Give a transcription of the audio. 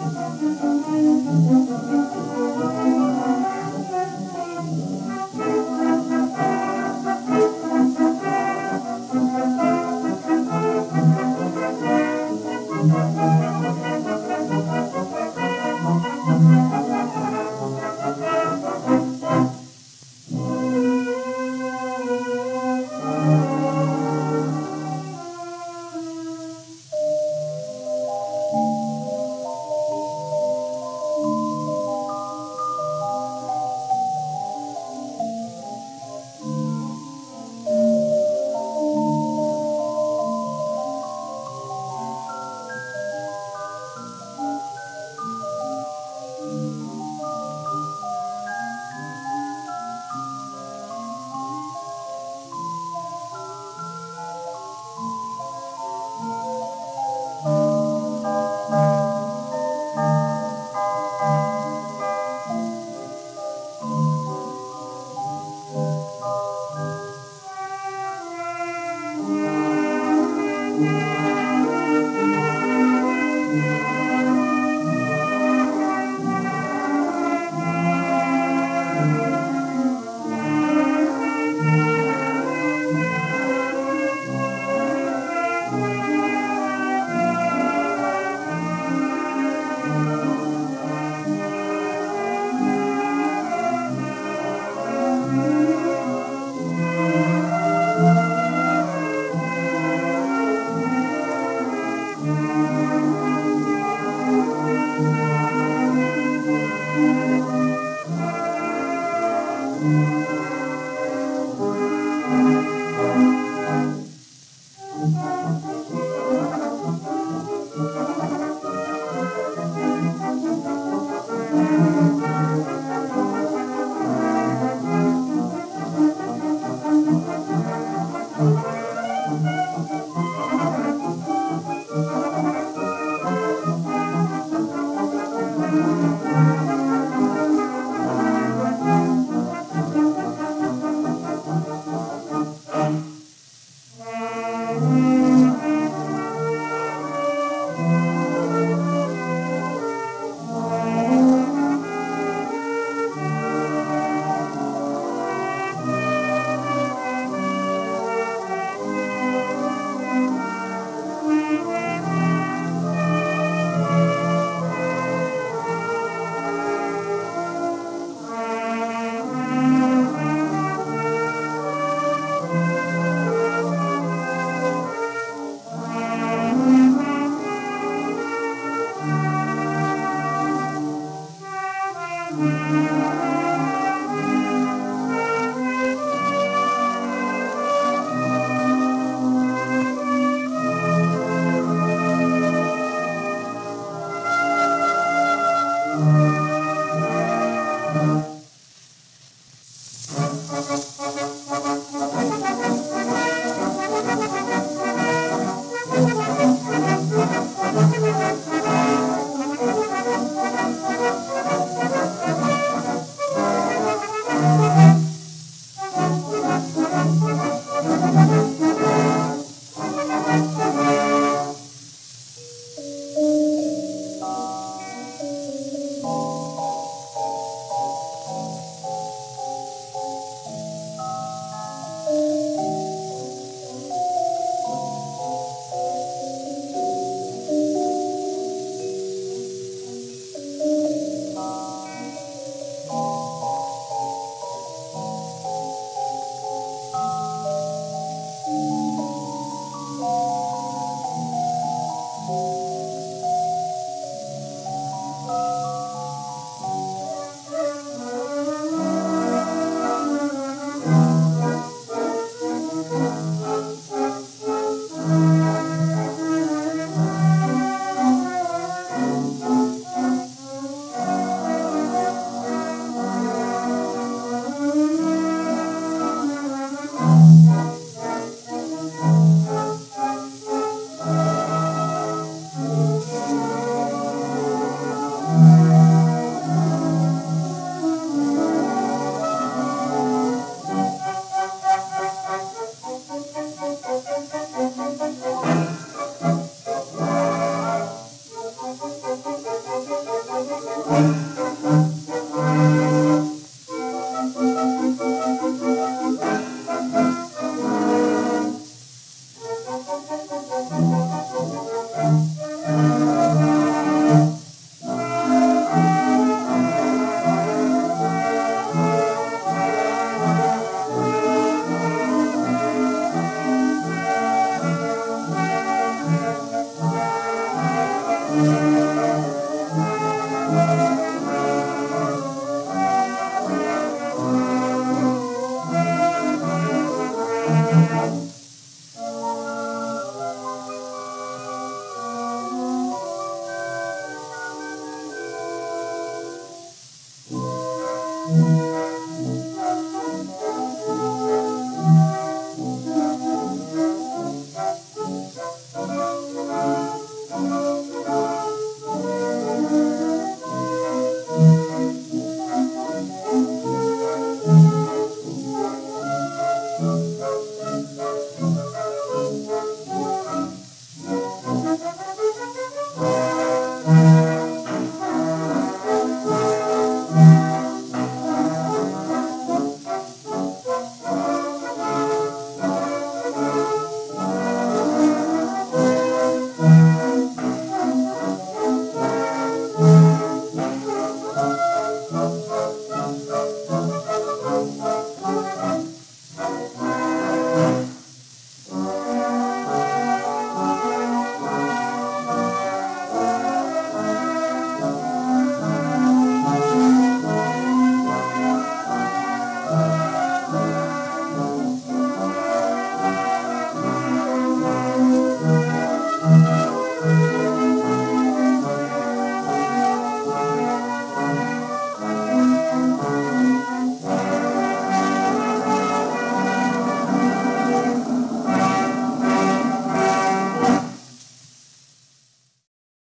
Música Música Música